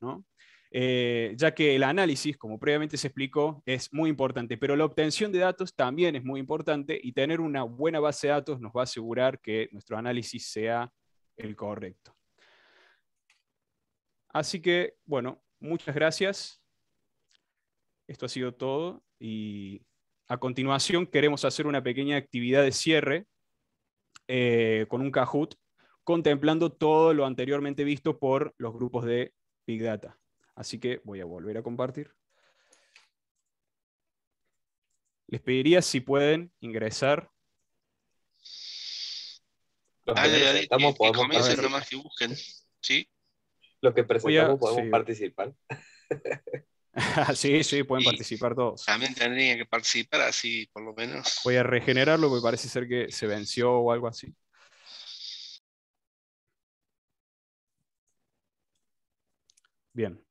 Speaker 8: eh, ya que el análisis, como previamente se explicó, es muy importante, pero la obtención de datos también es muy importante y tener una buena base de datos nos va a asegurar que nuestro análisis sea el correcto. Así que, bueno, Muchas gracias. Esto ha sido todo y a continuación queremos hacer una pequeña actividad de cierre eh, con un Kahoot contemplando todo lo anteriormente visto por los grupos de Big Data. Así que voy a volver a compartir. Les pediría si pueden ingresar.
Speaker 5: Los que presentamos podemos que busquen. ¿Sí? Los que presentamos podemos participar.
Speaker 8: sí, sí, pueden participar todos.
Speaker 1: También tendrían que participar así, por lo menos.
Speaker 8: Voy a regenerarlo porque parece ser que se venció o algo así. Bien.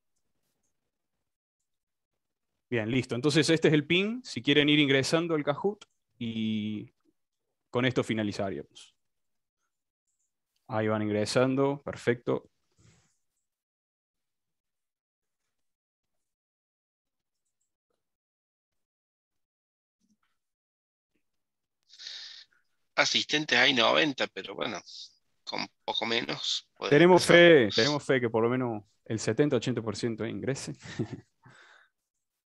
Speaker 8: Bien, listo. Entonces este es el pin. Si quieren ir ingresando al Kahoot y con esto finalizaríamos. Ahí van ingresando. Perfecto.
Speaker 1: asistentes hay 90, pero bueno, con poco menos.
Speaker 8: Tenemos fe, tenemos fe que por lo menos el 70-80% ingrese.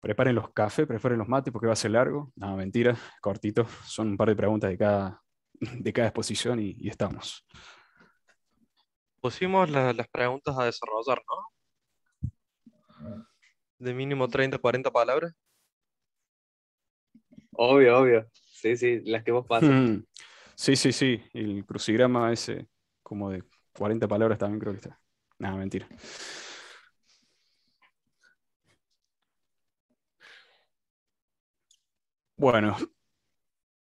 Speaker 8: Preparen los cafés, preparen los mates porque va a ser largo. No, mentira, cortito. Son un par de preguntas de cada, de cada exposición y, estamos.
Speaker 6: Pusimos las preguntas a desarrollar, ¿no? De mínimo 30, 40 palabras.
Speaker 5: Obvio, obvio. Sí, sí, las que vos pasas. Hmm.
Speaker 8: Sí, sí, sí. El crucigrama ese, como de 40 palabras también creo que está. Nada, mentira. Bueno,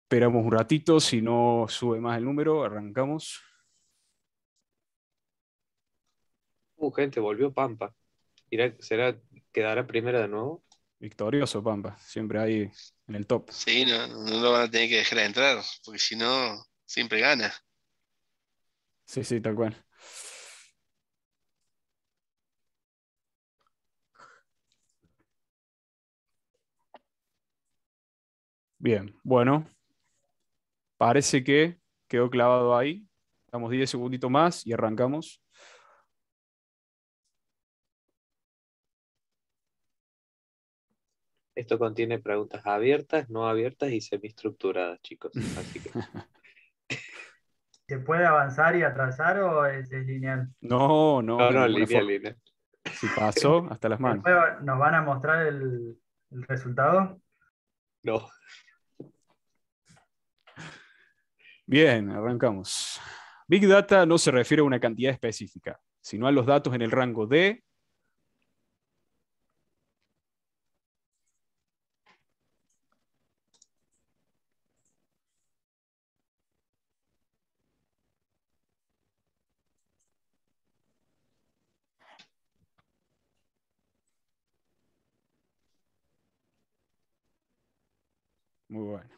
Speaker 8: esperamos un ratito. Si no sube más el número, arrancamos.
Speaker 5: Uh, gente, volvió Pampa. ¿Será, ¿Quedará primera de nuevo?
Speaker 8: Victorioso, Pampa. Siempre hay en el top.
Speaker 1: Sí, no, no lo van a tener que dejar entrar, porque si no, siempre gana.
Speaker 8: Sí, sí, tal cual. Bien, bueno. Parece que quedó clavado ahí. Damos 10 segunditos más y arrancamos.
Speaker 5: Esto contiene preguntas abiertas, no abiertas y semiestructuradas, chicos. Así que
Speaker 11: ¿Se puede avanzar y atrasar o es, es lineal?
Speaker 8: No, no.
Speaker 5: no, no,
Speaker 8: forma.
Speaker 5: línea.
Speaker 8: Si pasó, hasta las manos.
Speaker 11: ¿Nos van a mostrar el, el resultado?
Speaker 5: No.
Speaker 8: Bien, arrancamos. Big Data no se refiere a una cantidad específica, sino a los datos en el rango de Muy bueno.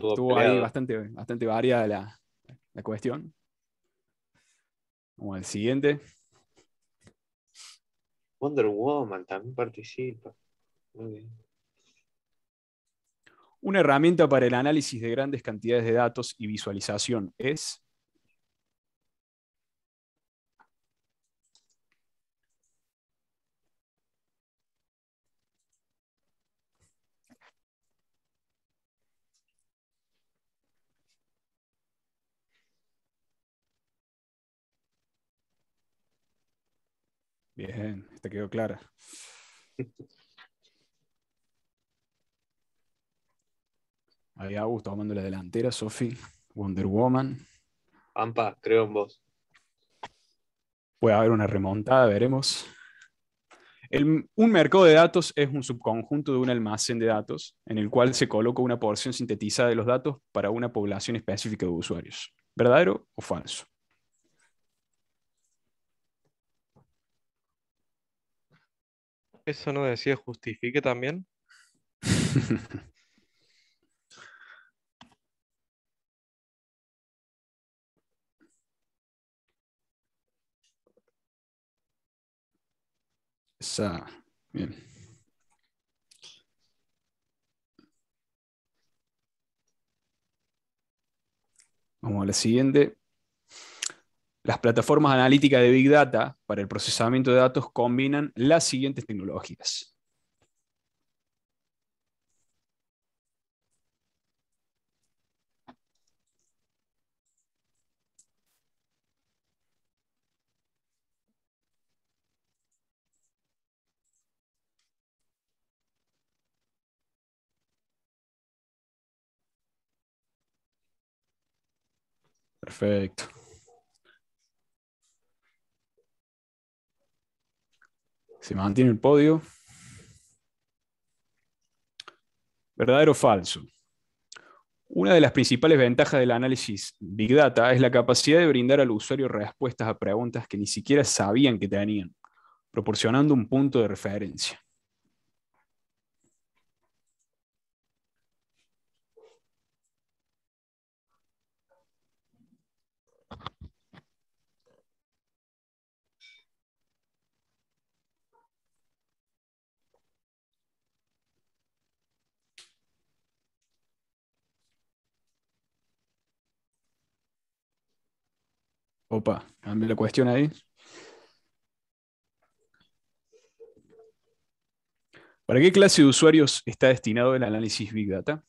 Speaker 8: Bueno,
Speaker 5: Estuvo
Speaker 8: ahí bastante, bastante variada la, la cuestión. Vamos al siguiente.
Speaker 5: Wonder Woman también participa. Muy bien.
Speaker 8: Una herramienta para el análisis de grandes cantidades de datos y visualización es. Bien, esta quedó clara. Ahí Agus tomando la delantera, Sophie, Wonder Woman.
Speaker 5: Pampa, creo en vos.
Speaker 8: Puede haber una remontada, veremos. El- un mercado de datos es un subconjunto de un almacén de datos en el cual se coloca una porción sintetizada de los datos para una población específica de usuarios. ¿Verdadero o falso?
Speaker 6: ¿Eso no decía justifique también?
Speaker 8: Esa. Bien. Vamos a la siguiente. Las plataformas analíticas de Big Data para el procesamiento de datos combinan las siguientes tecnologías. Perfecto. Se mantiene el podio. ¿Verdadero o falso? Una de las principales ventajas del análisis Big Data es la capacidad de brindar al usuario respuestas a preguntas que ni siquiera sabían que tenían, proporcionando un punto de referencia. Opa, la cuestión ahí. ¿Para qué clase de usuarios está destinado el análisis Big Data?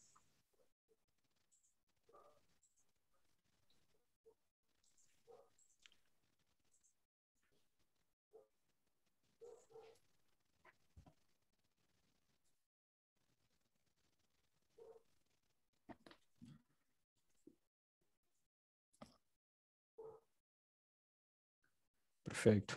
Speaker 8: Perfecto.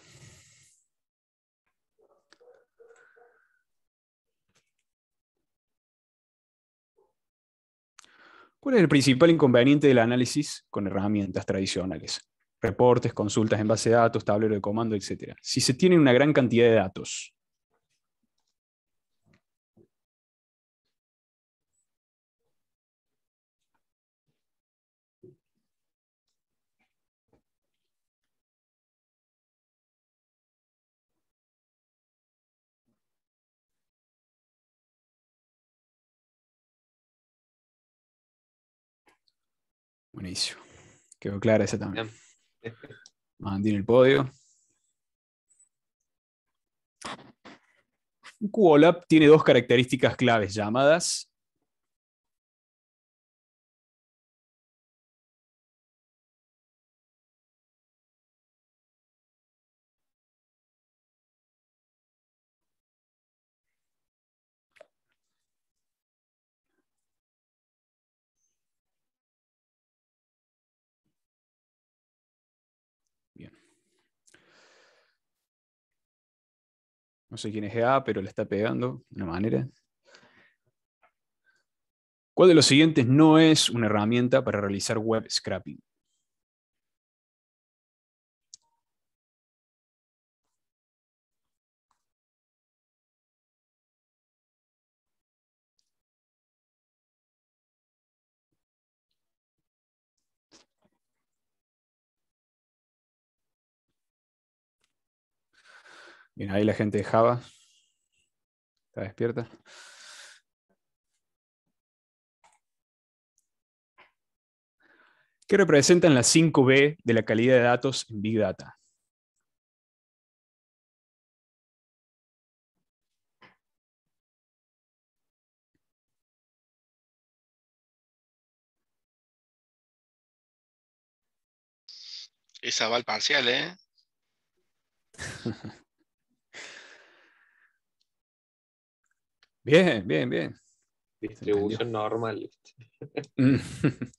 Speaker 8: ¿Cuál es el principal inconveniente del análisis con herramientas tradicionales? Reportes, consultas en base de datos, tablero de comando, etc. Si se tiene una gran cantidad de datos. Buenísimo. Quedó clara esa también. Mantiene el podio. Un QOLAP tiene dos características claves llamadas No sé quién es EA, pero le está pegando de una manera. ¿Cuál de los siguientes no es una herramienta para realizar web scrapping? Bien, ahí la gente de Java está despierta. ¿Qué representan las 5B de la calidad de datos en Big Data?
Speaker 1: Esa va al parcial, ¿eh?
Speaker 8: Bien, bien, bien.
Speaker 5: Distribución normal.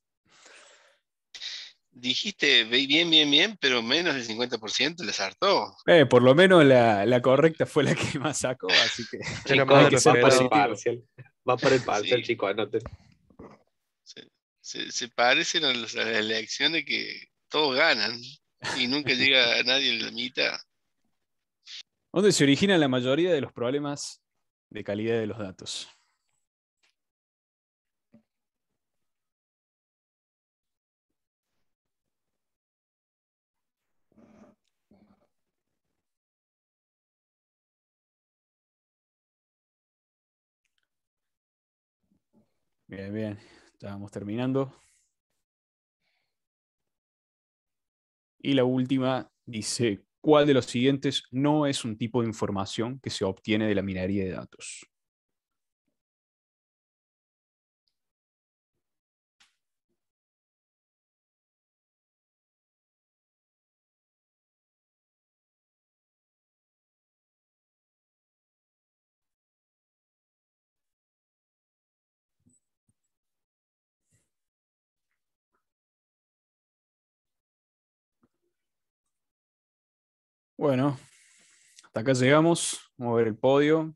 Speaker 1: Dijiste bien, bien, bien, pero menos del 50% les hartó.
Speaker 8: Eh, por lo menos la, la, correcta fue la que más sacó, así que.
Speaker 5: Hay que ser positivo. Va para el parcial, sí. chicos, anoten.
Speaker 1: Se, se, se, parecen a, las elecciones que todos ganan y nunca llega a nadie en la mitad.
Speaker 8: ¿Dónde se originan la mayoría de los problemas de calidad de los datos? Bien, bien. Estábamos terminando. Y la última dice, ¿cuál de los siguientes no es un tipo de información que se obtiene de la minería de datos? Bueno, hasta acá llegamos. Vamos a ver el podio.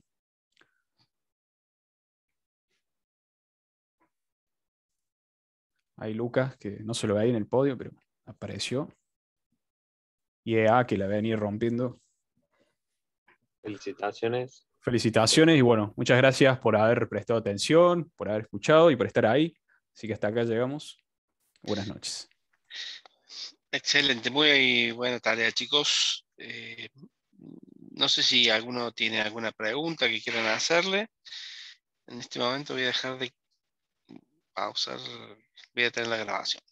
Speaker 8: Hay Lucas, que no se lo ve ahí en el podio, pero apareció. Y EA, que la venía rompiendo.
Speaker 5: Felicitaciones.
Speaker 8: Felicitaciones y bueno, muchas gracias por haber prestado atención, por haber escuchado y por estar ahí. Así que hasta acá llegamos. Buenas noches.
Speaker 1: Excelente, muy buena tarea chicos. Eh, no sé si alguno tiene alguna pregunta que quieran hacerle. En este momento voy a dejar de pausar, voy a tener la grabación.